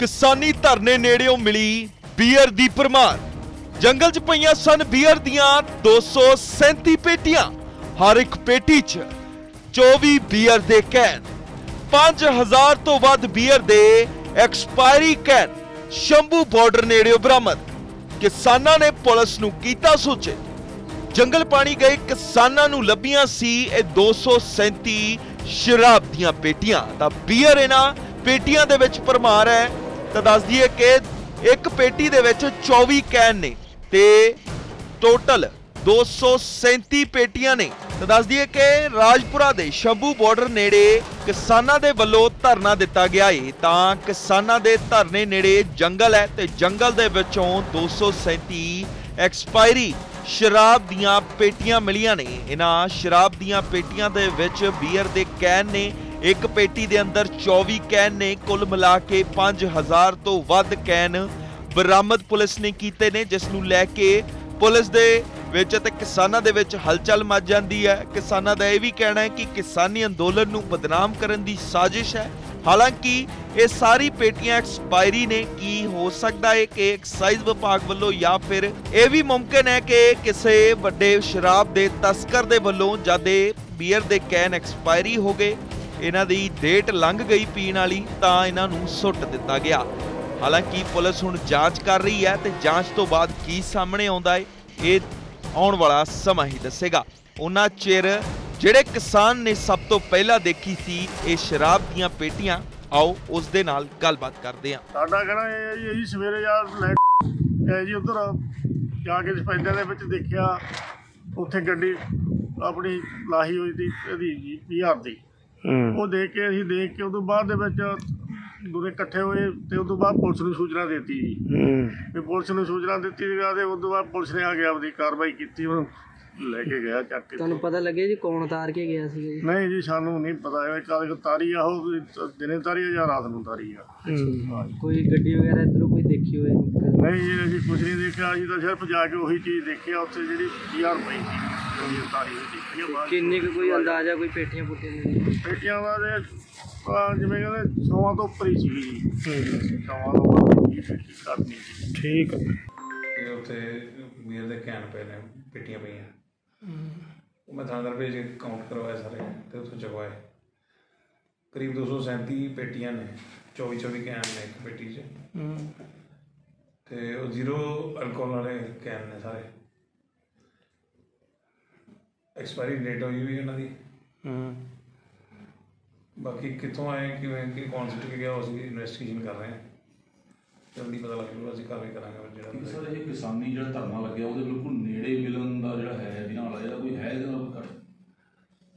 ਕਿਸਾਨੀ ਧਰਨੇ ਨੇੜਿਓਂ ਮਿਲੀ ਬੀਅਰ ਦੀ ਭਰਮਾਰ। ਜੰਗਲ 'ਚ ਪਈਆਂ ਸਨ ਬੀਅਰ ਦੀਆਂ 237 ਪੇਟੀਆਂ, ਹਰ ਇੱਕ ਪੇਟੀ 'ਚ 24 ਬੀਅਰ ਦੇ ਕੈਨ 5000 ਤੋਂ ਵੱਧ ਬੀਅਰ ਦੇ ਐਕਸਪਾਇਰੀ ਕੈਨ ਸ਼ੰਭੂ ਬਾਰਡਰ ਨੇੜਿਓਂ ਬਰਾਮਦ। ਕਿਸਾਨਾਂ ਨੇ ਪੁਲਿਸ ਨੂੰ ਕੀਤਾ ਸੂਚਿਤ ਜੰਗਲ ਪਾਣੀ ਗਏ ਕਿਸਾਨਾਂ ਨੂੰ ਲੱਭੀਆਂ ਸੀ ਇਹ 237 ਸ਼ਰਾਬ ਦੀਆਂ ਪੇਟੀਆਂ। ਤਾਂ ਬੀਅਰ ਇਹਨਾਂ ਪੇਟੀਆਂ ਦੇ ਵਿੱਚ ਭਰਮਾਰ ਹੈ। ਤਾਂ ਦੱਸ ਦਈਏ ਕਿ ਇੱਕ ਪੇਟੀ ਦੇ ਵਿੱਚ 24 ਕੈਨ ਨੇ ਤੇ ਟੋਟਲ 237 ਪੇਟੀਆਂ ਨੇ। ਤਾਂ ਦੱਸ ਦਈਏ ਕਿ ਰਾਜਪੁਰਾ ਦੇ ਸ਼ੰਭੂ ਬਾਰਡਰ ਨੇੜੇ ਕਿਸਾਨਾਂ ਦੇ ਵੱਲੋਂ ਧਰਨਾ ਦਿੱਤਾ ਗਿਆ ਏ। ਤਾਂ ਕਿਸਾਨਾਂ ਦੇ ਧਰਨੇ ਨੇੜੇ ਜੰਗਲ ਹੈ ਤੇ ਜੰਗਲ ਦੇ ਵਿੱਚੋਂ 237 ਐਕਸਪਾਇਰੀ ਸ਼ਰਾਬ ਦੀਆਂ ਪੇਟੀਆਂ ਮਿਲੀਆਂ ਨੇ। ਇਹਨਾਂ ਸ਼ਰਾਬ ਦੀਆਂ ਪੇਟੀਆਂ ਦੇ ਵਿੱਚ ਬੀਅਰ ਦੇ ਕੈਨ ਨੇ ਇੱਕ ਪੇਟੀ ਦੇ ਅੰਦਰ 24 ਕੈਨ ਨੇ ਕੁੱਲ ਮਿਲਾ ਕੇ 5000 ਤੋਂ ਵੱਧ ਕੈਨ ਬਰਾਮਦ ਪੁਲਿਸ ਨੇ ਕੀਤੇ ਨੇ, ਜਿਸ ਨੂੰ ਲੈ ਕੇ ਪੁਲਿਸ ਦੇ ਵਿੱਚ ਤੇ ਕਿਸਾਨਾਂ ਦੇ ਵਿੱਚ ਹਲਚਲ ਮਚ ਜਾਂਦੀ ਹੈ। ਕਿਸਾਨਾਂ ਦਾ ਇਹ ਵੀ ਕਹਿਣਾ ਹੈ ਕਿ ਕਿਸਾਨੀ ਅੰਦੋਲਨ ਨੂੰ ਬਦਨਾਮ ਕਰਨ ਦੀ ਸਾਜ਼ਿਸ਼ ਹੈ। ਹਾਲਾਂਕਿ ਇਹ ਸਾਰੀ ਪੇਟੀਆਂ ਐਕਸਪਾਇਰੀ ਨੇ, ਕੀ ਹੋ ਸਕਦਾ ਹੈ ਕਿ ਐਕਸਾਈਜ਼ ਵਿਭਾਗ ਵੱਲੋਂ ਜਾਂ ਫਿਰ ਇਹ ਵੀ ਮੁਮਕਿਨ ਹੈ ਕਿ ਕਿਸੇ ਵੱਡੇ ਸ਼ਰਾਬ ਦੇ ਤਸਕਰ ਦੇ ਵੱਲੋਂ ਜਦ ਇਹ ਬੀਅਰ ਦੇ ਕੈਨ ਐਕਸਪਾਇਰੀ ਹੋ ਗਏ ਇਹਨਾਂ ਦੀ ਡੇਟ ਲੰਘ ਗਈ ਪੀਣ ਵਾਲੀ, ਤਾਂ ਇਹਨਾਂ ਨੂੰ ਸੁੱਟ ਦਿੱਤਾ ਗਿਆ। ਹਾਲਾਂਕਿ ਪੁਲਿਸ ਹੁਣ ਜਾਂਚ ਕਰ ਰਹੀ ਹੈ ਤੇ ਜਾਂਚ ਤੋਂ ਬਾਅਦ ਕੀ ਸਾਹਮਣੇ ਆਉਂਦਾ ਹੈ, ਇਹ ਆਉਣ ਵਾਲਾ ਸਮਾਂ ਹੀ ਦੱਸੇਗਾ। ਉਹਨਾਂ ਚਿਰ ਜਿਹੜੇ ਕਿਸਾਨ ਨੇ ਸਭ ਤੋਂ ਪਹਿਲਾਂ ਦੇਖੀ ਸੀ ਇਹ ਸ਼ਰਾਬ ਦੀਆਂ ਪੇਟੀਆਂ, ਆਓ ਉਸ ਦੇ ਨਾਲ ਗੱਲਬਾਤ ਕਰਦੇ ਹਾਂ। ਸਾਡਾ ਕਹਿਣਾ ਇਹ ਹੈ ਜੀ, ਅਸੀਂ ਸਵੇਰੇ ਯਾਰ ਲੈ ਗਏ ਜੀ ਉਧਰ, ਜਾ ਕੇ ਸਪੈਂਡਾਂ ਦੇ ਵਿੱਚ ਦੇਖਿਆ, ਉੱਥੇ ਗੱਡੀ ਆਪਣੀ ਲਾਹੀ ਹੋਈ ਸੀ, ਇਹਦੀ ਜੀ ਬਿਹਾਰ ਦੀ। ਉਹ ਦੇਖ ਕੇ ਅਸੀਂ ਦੇਖ ਕੇ ਉਦੋਂ ਬਾਅਦ ਦੇ ਵਿੱਚ ਦੋਨੇ ਇਕੱਠੇ ਹੋਏ ਤੇ ਉਦੋਂ ਬਾਅਦ ਪੁਲਿਸ ਨੂੰ ਸੂਚਨਾ ਦਿੱਤੀ ਜੀ। ਵੀ ਪੁਲਿਸ ਨੂੰ ਸੂਚਨਾ ਦਿੱਤੀ ਤੇ ਤੇ ਉਦੋਂ ਬਾਅਦ ਪੁਲਿਸ ਨੇ ਆ ਕੇ ਆਪਦੀ ਕਾਰਵਾਈ ਕੀਤੀ ਉਹਨੂੰ ਲੈ ਕੇ ਗਿਆ ਚੱਕ ਕੇ ਤੁਹਾਨੂੰ ਪਤਾ ਲੱਗਿਆ ਜੀ ਕੌਣ ਉਤਾਰ ਕੇ ਗਿਆ ਸੀ ਜੀ? ਨਹੀਂ ਜੀ ਸਾਨੂੰ ਨਹੀਂ ਪਤਾ ਇਹ ਕਾਹਦੇ ਤਾਰੀ ਆ ਉਹ ਦਿਨੇ ਤਾਰੀ ਆ ਜਾਂ ਰਾਤ ਨੂੰ ਤਾਰੀ ਆ। ਕੋਈ ਗੱਡੀ ਵਗੈਰਾ ਇੱਧਰੋਂ ਕੋਈ ਦੇਖੀ ਹੋਏ? ਨਹੀਂ ਜੀ ਅਸੀਂ ਕੁਝ ਨਹੀਂ ਦੇਖਿਆ ਅਸੀਂ ਤਾਂ ਸਿਰਫ ਜਾ ਕੇ ਉਹੀ ਚੀਜ਼ ਦੇਖਿਆ ਉੱਥੇ ਜਿਹੜੀ ਪੀਆਰ ਪਈ ਸੀ। ਉਹਦੀ ਤਾਰੀ ਹੋਈ ਦੇਖੀ ਆ ਬਾਅਦ 'ਚ। ਕਿੰਨੀ ਕੁ ਕੋਈ ਅੰਦਾਜ਼ਾ ਕੋਈ ਪੇਟੀਆਂ ਪੁੱਟੀਆਂ ਨੇ ਪੇਟੀਆਂ ਦਾ ਦੇ ਅਹ ਜਿਵੇਂ ਕਹਿੰਦੇ ਸੌਆਂ ਤੋਂ ਉੱਪਰ ਹੀ ਸੀ ਜੀ। ਸੌਆਂ ਤੋਂ ਉੱਪਰ ਹੀ ਪੇਟੀ ਕਰਨੀ ਸੀ। ਠੀਕ ਤੇ ਉੱਥੇ ਬੀਅਰ ਦੇ ਕੈਨ ਪਏ ਨੇ ਪੇਟੀਆਂ ਪਈਆਂ। ਉਹ ਮੈਂ ਥਾਣੇਦਾਰ ਭੇਜ ਕੇ ਕਾਊਂਟ ਕਰਵਾਏ ਸਾਰੇ ਤੇ ਉੱਥੋਂ ਚਗਵਾਏ ਕਰੀਬ 237 ਪੇਟੀਆਂ ਨੇ 24 24 ਕੈਨ ਨੇ ਇੱਕ ਪੇਟੀ 'ਚ। ਤੇ ਉਹ ਜ਼ੀਰੋ ਅਲਕੋਹਲ ਵਾਲੇ ਕੈਨ ਨੇ ਸਾਰੇ। ਐਕਸਪਾਇਰੀ ਡੇਟ ਹੋਈ ਵੀ ਇਹਨਾਂ ਦੀ। ਬਾਕੀ ਕਿੱਥੋਂ ਆਏ ਕਿਵੇਂ ਕਿ ਕੌਨਸੈਪਟ ਗਿਆ ਉਹ ਅਸੀਂ ਇਨਵੈਸਟੀਗੇਸ਼ਨ ਕਰ ਰਹੇ ਹਾਂ। ਜਲਦੀ ਪਤਾ ਲੱਗ ਜੂਗਾ ਅਸੀਂ ਕਾਰਵਾਈ ਕਰਾਂਗੇ ਜਿਹੜਾ ਸਰ ਇਹ ਕਿਸਾਨੀ ਜਿਹੜਾ ਧਰਨਾ ਲੱਗਿਆ ਉਹਦੇ ਬਿਲਕੁਲ ਨੇੜੇ ਮਿਲਣ ਦਾ ਜਿਹੜਾ ਹੈ ਜਿਹਨਾਂ ਵਾਲਾ ਇਹਦਾ ਕੋਈ ਹੈ ਇਹਦੇ ਨਾਲ ਕੋਈ ਘੱਟ।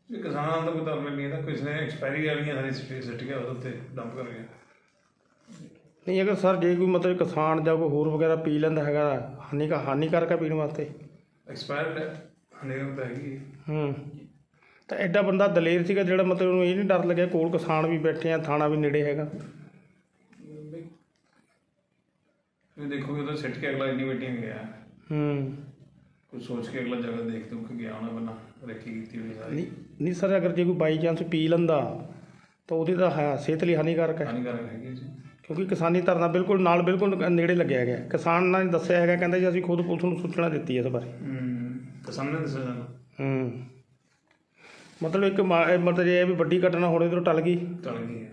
ਇਹ ਕਿਸਾਨਾਂ ਦਾ ਕੋਈ ਤਰਲੇ ਨਹੀਂ ਹੈ ਤਾਂ ਕਿਸੇ ਨੇ ਐਕਸਪਾਇਰੀ ਵਾਲੀਆਂ ਸਾਰੀ ਸਰਟੀਫਿਕੇਟ ਉਹਦੇ ਉੱਤੇ ਡੰਪ ਕਰ ਗਿਆ ਨਹੀਂ ਅਗਰ ਸਰ ਜੇ ਕੋਈ ਮਤਲਬ ਕਿਸਾਨ ਜਾਂ ਕੋਈ ਹੋਰ ਵਗੈਰਾ ਪੀ ਲੈਂਦਾ ਹੈਗਾ ਹਾਨੀ ਕਾ ਹਾਨੀਕਾਰਕ ਹੈ ਪੀਣ ਵਾਸਤੇ? ਐਕਸਪਾਇਰਡ ਹੈ। ਹਨੇਰ ਤਾਂ ਹੈਗੀ। ਹੈ। ਹੂੰ ਤਾਂ ਐਡਾ ਬੰਦਾ ਦਲੇਰ ਸੀਗਾ ਜਿਹੜਾ ਮਤਲਬ ਉਹਨੂੰ ਇਹ ਨਹੀਂ ਡਰ ਲੱਗਿਆ ਕੋਲ ਕਿਸਾਨ ਵੀ ਬੈਠੇ ਆ ਥਾਣਾ ਵੀ ਨੇੜੇ ਹੈਗਾ। ਤੁਸੀਂ ਦੇਖੋਗੇ ਤਾਂ ਸਿੱਟ ਕੇ ਅਗਲਾ ਇੰਨੀ ਮੀਟਿੰਗ ਗਿਆ। ਹੂੰ। ਕੁਝ ਸੋਚ ਕੇ ਅਗਲਾ ਜਗ੍ਹਾ ਦੇਖ ਦੂ ਕਿ ਗਿਆ ਹੋਣਾ ਬੰਨਾ ਰੇਕੀ ਕੀਤੀ ਹੋਈ ਸਾਰੀ। ਨਹੀਂ ਨਹੀਂ ਸਰ ਅਗਰ ਜੇ ਕੋਈ ਬਾਈ ਚਾਂਸ ਪੀ ਲੈਂਦਾ ਤਾਂ ਉਹਦੀ ਤਾਂ ਹੈ ਸਿਹਤ ਲਈ ਹਾਨੀਕਾਰਕ ਹੈ। ਹਾਨੀਕਾਰਕ ਹੈਗੀ ਜੀ। ਕਿਉਂਕਿ ਕਿਸਾਨੀ ਧਰਨਾ ਬਿਲਕੁਲ ਨਾਲ ਬਿਲਕੁਲ ਨੇੜੇ ਲੱਗਿਆ ਗਿਆ ਕਿਸਾਨ ਨੇ ਦੱਸਿਆ ਹੈਗਾ ਕਹਿੰਦਾ ਜੀ ਅਸੀਂ ਖੁਦ ਪੁਲਿਸ ਨੂੰ ਸੂਚਨਾ ਦਿੱਤੀ ਹੈ ਇਸ ਬਾਰੇ। ਹੂੰ। ਦੱਸਿਆ ਸਾਨੂੰ ਹੂੰ। ਮਤਲਬ ਇੱਕ ਮਾ- ਇਹ ਮਤਲਬ ਇਹ ਹੈ ਵੀ ਵੱਡੀ ਘਟਨਾ ਹੋਣੇ ਤੋਂ ਟਲ ਗਈ। ਟਲ ਗਈ ਹੈ।